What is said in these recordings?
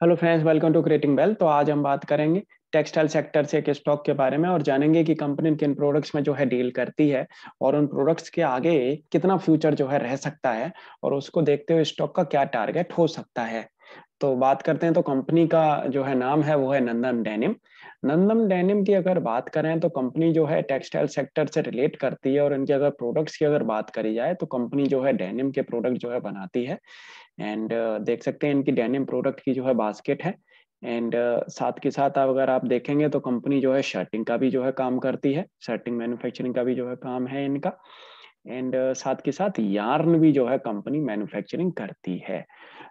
Hello friends, welcome to creating well तो आज हम बात करेंगे टेक्सटाइल सेक्टर से एक स्टॉक के बारे में और जानेंगे कि कंपनी किन प्रोडक्ट्स में जो है डील करती है और उन प्रोडक्ट्स के आगे कितना फ्यूचर जो है रह सकता है और उसको देखते हुए स्टॉक का क्या टारगेट हो सकता है। तो बात करते हैं तो कंपनी का जो है नाम है, वो है नंदन डेनिम। नंदन डेनिम की अगर बात करें तो कंपनी जो है टेक्सटाइल सेक्टर से रिलेट करती है और इनके अगर प्रोडक्ट्स की अगर बात करी जाए तो कंपनी जो है डेनिम के प्रोडक्ट जो है बनाती है। एंड uh, देख सकते हैं इनकी डेनिम प्रोडक्ट की जो है बास्केट है। एंड uh, साथ के साथ आप अगर आप देखेंगे तो कंपनी जो है शर्टिंग का भी जो है काम करती है। शर्टिंग मैन्युफैक्चरिंग का भी जो है काम है इनका। एंड uh, साथ के साथ यार्न भी जो है कंपनी मैन्युफैक्चरिंग करती है।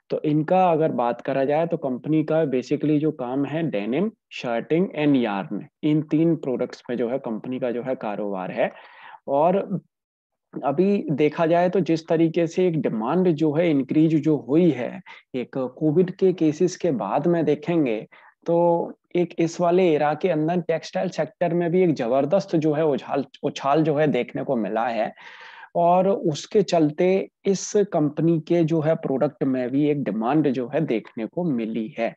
तो इनका अगर बात करा जाए तो कंपनी का बेसिकली जो काम है डेनिम शर्टिंग एंड यार्न इन तीन प्रोडक्ट्स में जो है कंपनी का जो है कारोबार है। और अभी देखा जाए तो जिस तरीके से एक डिमांड जो है इंक्रीज जो हुई है एक कोविड के केसेस के बाद में देखेंगे तो एक इस वाले इरा के अंदर टेक्सटाइल सेक्टर में भी एक ज़बरदस्त जो है उछाल उछाल जो है देखने को मिला है। और उसके चलते इस कंपनी के जो है प्रोडक्ट में भी एक डिमांड जो है देखने को मिली है।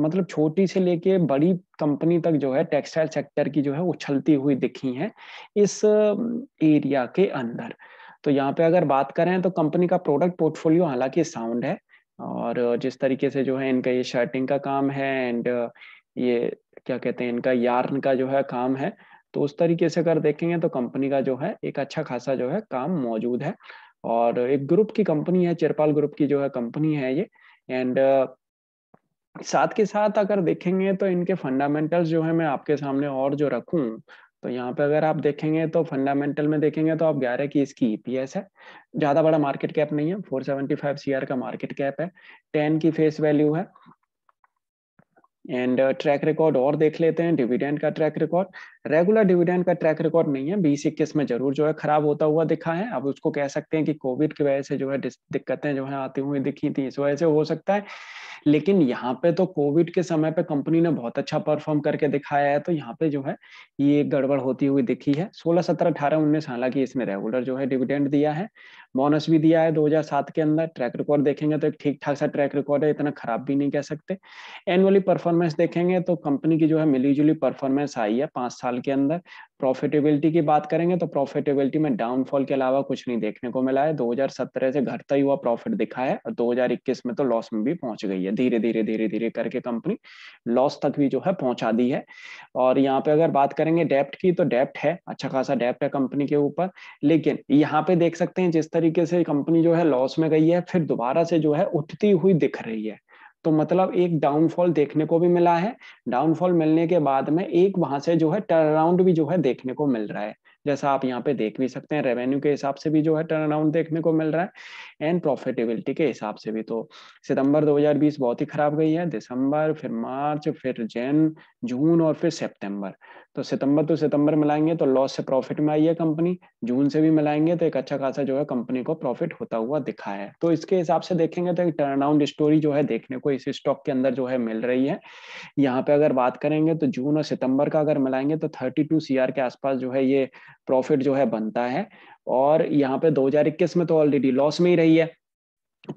मतलब छोटी से लेके बड़ी कंपनी तक जो है टेक्सटाइल सेक्टर की जो है उछलती हुई दिखी है इस एरिया के अंदर। तो यहाँ पे अगर बात करें तो कंपनी का प्रोडक्ट पोर्टफोलियो हालाँकि साउंड है और जिस तरीके से जो है इनका ये शर्टिंग का काम है एंड ये, क्या कहते हैं, इनका यार्न का जो है काम है तो उस तरीके से अगर देखेंगे तो कंपनी का जो है, एक अच्छा खासा जो है काम मौजूद है। और एक ग्रुप की कंपनी है, चिरपाल ग्रुप की जो है कंपनी है ये। एंड, साथ के साथ अगर देखेंगे तो इनके फंडामेंटल्स जो है मैं आपके सामने और जो रखूँ तो यहाँ पे अगर आप देखेंगे तो फंडामेंटल में देखेंगे तो आप ग्यारह की इसकी ईपीएस है। ज़्यादा बड़ा मार्केट कैप नहीं है 475 सीआर का मार्केट कैप है। 10 की फेस वैल्यू है। एंड ट्रैक रिकॉर्ड और देख लेते हैं डिविडेंड का ट्रैक रिकॉर्ड रेगुलर डिविडेंड का ट्रैक रिकॉर्ड नहीं है, बीस इक्कीस में ज़रूर जो है खराब होता हुआ दिखा है। अब उसको कह सकते हैं कि कोविड की वजह से जो है दिक्कतें जो है आती हुई दिखी थी, इस वजह से हो सकता है। लेकिन यहाँ पे तो कोविड के समय पे कंपनी ने बहुत अच्छा परफॉर्म करके दिखाया है तो यहाँ पे जो है ये गड़बड़ होती हुई दिखी है। सोलह सत्रह अठारह उन्नीस, हालाँकि इसने रेगुलर जो है डिविडेंड दिया है। बोनस भी दिया है 2007 के अंदर। ट्रैक रिकॉर्ड देखेंगे तो एक ठीक ठाक सा ट्रैक रिकॉर्ड है, इतना खराब भी नहीं कह सकते। एनुअली परफॉर्मेंस देखेंगे तो कंपनी की जो है मिली जुली परफॉर्मेंस आई है पाँच साल के अंदर। प्रॉफिटेबिलिटी की बात करेंगे तो प्रॉफिटेबिलिटी में डाउनफॉल के अलावा कुछ नहीं देखने को मिला है। 2017 से घटता ही हुआ प्रॉफिट दिखा है और 2021 में तो लॉस में भी पहुँच गई है। धीरे धीरे धीरे धीरे करके कंपनी लॉस तक भी जो है पहुँचा दी है। और यहाँ पे अगर बात करेंगे डेप्ट की तो डेप्ट है अच्छा खासा डेप्ट है कंपनी के ऊपर। लेकिन यहाँ पे देख सकते हैं जिस तरीके से कंपनी जो है लॉस में गई है, फिर दोबारा से जो है उठती हुई दिख रही है। तो मतलब एक डाउनफॉल देखने को भी मिला है। डाउनफॉल मिलने के बाद में एक वहाँ से जो है टर्न अराउंड भी जो है देखने को मिल रहा है। जैसा आप यहाँ पे देख भी सकते हैं रेवेन्यू के हिसाब से भी जो है टर्न अराउंड देखने को मिल रहा है एंड प्रॉफिटेबिलिटी के हिसाब से भी। तो सितंबर 2020 बहुत ही खराब गई है। दिसंबर, फिर मार्च, फिर जैन जून और फिर सितंबर। तो सितंबर तो सितंबर मिलाएँगे तो लॉस से प्रॉफिट में आई है कंपनी जून से भी मिलाएँगे तो एक अच्छा खासा जो है कंपनी को प्रॉफिट होता हुआ दिखा है। तो इसके हिसाब से देखेंगे तो एक टर्न अराउंड स्टोरी जो है देखने को इस स्टॉक के अंदर जो है मिल रही है। यहाँ पे अगर बात करेंगे तो जून और सितंबर का अगर मिलाएँगे तो थर्टी टू के आसपास जो है ये प्रॉफिट जो है बनता है। और यहाँ पे 2021 में तो ऑलरेडी लॉस में ही रही है।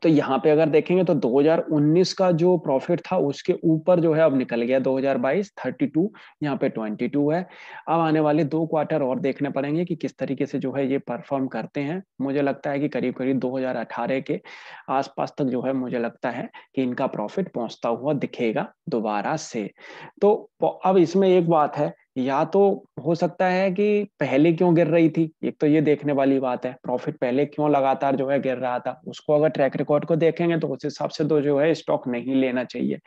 तो यहाँ पे अगर देखेंगे तो 2019 का जो प्रॉफिट था, उसके ऊपर जो है अब निकल गया 2022 32 यहाँ पे 22 है। अब आने वाले दो क्वार्टर और देखने पड़ेंगे कि किस तरीके से जो है ये परफॉर्म करते हैं। मुझे लगता है कि करीब करीब 2018 के आसपास तक जो है मुझे लगता है कि इनका प्रॉफिट पहुँचता हुआ दिखेगा दोबारा से। तो अब इसमें एक बात है या तो हो सकता है कि पहले क्यों गिर रही थी? एक तो ये देखने वाली बात है प्रॉफिट पहले क्यों लगातार जो है गिर रहा था? उसको अगर ट्रैक रिकॉर्ड को देखेंगे तो उस हिसाब से तो जो है स्टॉक नहीं लेना चाहिए।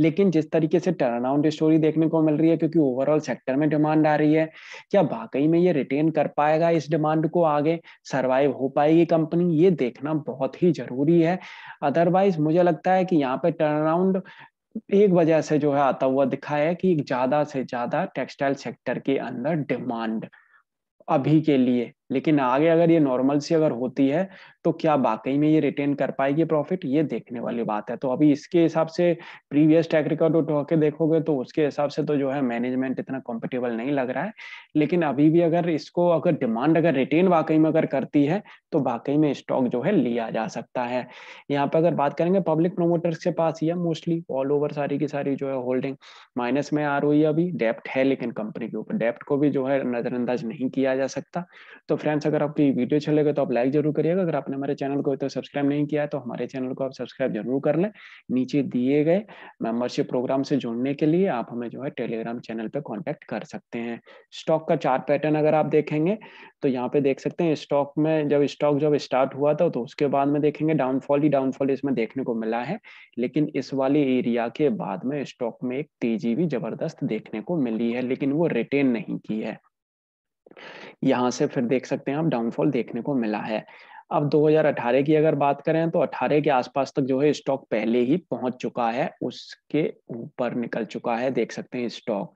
लेकिन जिस तरीके से टर्न अराउंड स्टोरी देखने को मिल रही है, क्योंकि ओवरऑल सेक्टर में डिमांड आ रही है, क्या वाकई में ये रिटेन कर पाएगा इस डिमांड को आगे? सर्वाइव हो पाएगी कंपनी ये देखना बहुत ही ज़रूरी है। अदरवाइज़ मुझे लगता है कि यहाँ पे टर्न एक वजह से जो है आता हुआ दिखा है कि ज़्यादा से ज़्यादा टेक्सटाइल सेक्टर के अंदर डिमांड अभी के लिए लेकिन आगे अगर ये नॉर्मल सी अगर होती है तो क्या वाकई में ये रिटेन कर पाएगी प्रॉफिट ये देखने वाली बात है। तो अभी इसके हिसाब से प्रीवियस ट्रैक रिकॉर्ड उठा के देखोगे तो उसके हिसाब से तो जो है मैनेजमेंट इतना कॉम्पिटेबल नहीं लग रहा है। लेकिन अभी भी अगर इसको अगर डिमांड अगर रिटेन वाकई में अगर करती है तो वाकई में स्टॉक जो है लिया जा सकता है। यहाँ पे अगर बात करेंगे पब्लिक प्रोमोटर्स के पास है मोस्टली ऑल ओवर सारी की सारी जो है होल्डिंग माइनस में आ रही है अभी। डेप्ट है लेकिन कंपनी के ऊपर। डेप्ट को भी जो है नजरअंदाज नहीं किया जा सकता। तो फ्रेंड्स अगर आपकी वीडियो चलेगा तो आप लाइक ज़रूर करिएगा। अगर आपने हमारे चैनल को तो सब्सक्राइब नहीं किया है तो हमारे चैनल को आप सब्सक्राइब ज़रूर कर लें। नीचे दिए गए मेंबरशिप प्रोग्राम से जुड़ने के लिए आप हमें जो है टेलीग्राम चैनल पे कांटेक्ट कर सकते हैं। स्टॉक का चार्ट पैटर्न अगर आप देखेंगे तो यहाँ पे देख सकते हैं स्टॉक में जब स्टॉक जब स्टार्ट हुआ था तो उसके बाद में देखेंगे डाउनफॉल ही डाउनफॉल इसमें देखने को मिला है। लेकिन इस वाले एरिया के बाद में स्टॉक में एक तेज़ी भी ज़बरदस्त देखने को मिली है, लेकिन वो रिटेन नहीं की है। यहाँ से फिर देख सकते हैं आप डाउनफॉल देखने को मिला है। अब 2018 की अगर बात करें तो 18 के आसपास तक जो है स्टॉक पहले ही पहुँच चुका है, उसके ऊपर निकल चुका है, देख सकते हैं स्टॉक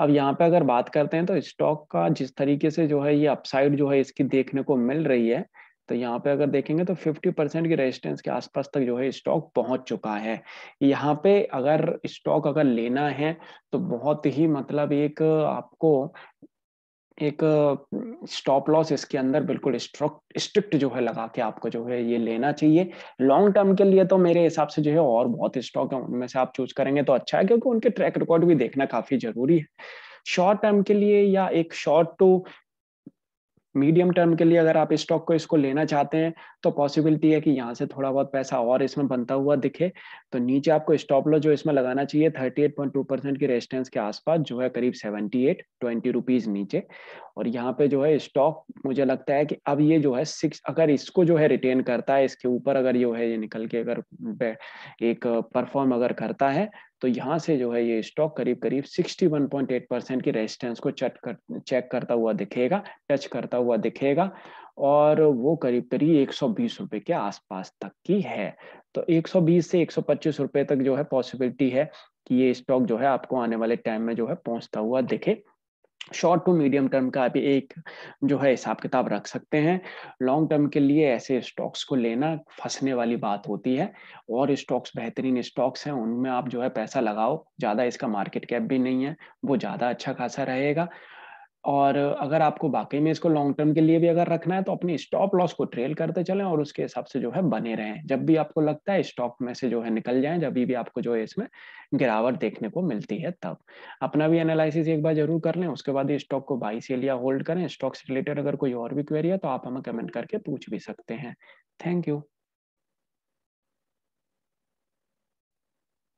अब यहाँ पे अगर बात करते हैं तो स्टॉक का जिस तरीके से जो है ये अपसाइड जो है इसकी देखने को मिल रही है तो यहाँ पे अगर देखेंगे तो 50 परसेंट की रेजिस्टेंस के आसपास तक जो है स्टॉक पहुँच चुका है। यहाँ पे अगर स्टॉक अगर लेना है तो बहुत ही मतलब एक आपको एक स्टॉप लॉस इसके अंदर बिल्कुल स्ट्रिक्ट जो है लगा के आपको जो है ये लेना चाहिए। लॉन्ग टर्म के लिए तो मेरे हिसाब से जो है और बहुत स्टॉक है, उनमें से आप चूज़ करेंगे तो अच्छा है, क्योंकि उनके ट्रैक रिकॉर्ड भी देखना काफ़ी ज़रूरी है। शॉर्ट टर्म के लिए या एक शॉर्ट टू मीडियम टर्म के लिए अगर आप स्टॉक को इसको लेना चाहते हैं तो पॉसिबिलिटी है कि यहाँ से थोड़ा बहुत पैसा और इसमें बनता हुआ दिखे। तो नीचे आपको स्टॉप लो जो इसमें लगाना चाहिए 38.2 परसेंट की रेजिस्टेंस के आसपास, जो है करीब 78 ट्वेंटी रुपीज़ नीचे। और यहाँ पे जो है स्टॉक मुझे लगता है कि अब ये जो है सिक्स अगर इसको जो है रिटेन करता है, इसके ऊपर अगर जो है, ये निकल के अगर एक परफॉर्म अगर करता है तो यहाँ से जो है ये स्टॉक करीब करीब 61.8 परसेंट की रेजिस्टेंस को चट कर चेक करता हुआ दिखेगा टच करता हुआ दिखेगा और वो करीब करीब एक सौ के आसपास तक की है। तो 120 से 125 रुपए तक जो है पॉसिबिलिटी है कि ये स्टॉक जो है आपको आने वाले टाइम में जो है पहुँचता हुआ दिखे। शॉर्ट टू मीडियम टर्म का अभी एक जो है हिसाब किताब रख सकते हैं। लॉन्ग टर्म के लिए ऐसे स्टॉक्स को लेना फंसने वाली बात होती है और स्टॉक्स बेहतरीन स्टॉक्स हैं, उनमें आप जो है पैसा लगाओ, ज़्यादा इसका मार्केट कैप भी नहीं है, वो ज़्यादा अच्छा खासा रहेगा। और अगर आपको वाकई में इसको लॉन्ग टर्म के लिए भी अगर रखना है तो अपनी स्टॉप लॉस को ट्रेल करते चलें और उसके हिसाब से जो है बने रहें। जब भी आपको लगता है स्टॉक में से जो है निकल जाए, जब भी आपको जो है इसमें गिरावट देखने को मिलती है, तब अपना भी एनालिसिस एक बार ज़रूर कर लें, उसके बाद स्टॉक को बाई से लिया होल्ड करें। स्टॉक से रिलेटेड अगर कोई और भी क्वेरी है तो आप हमें कमेंट करके पूछ भी सकते हैं। Thank you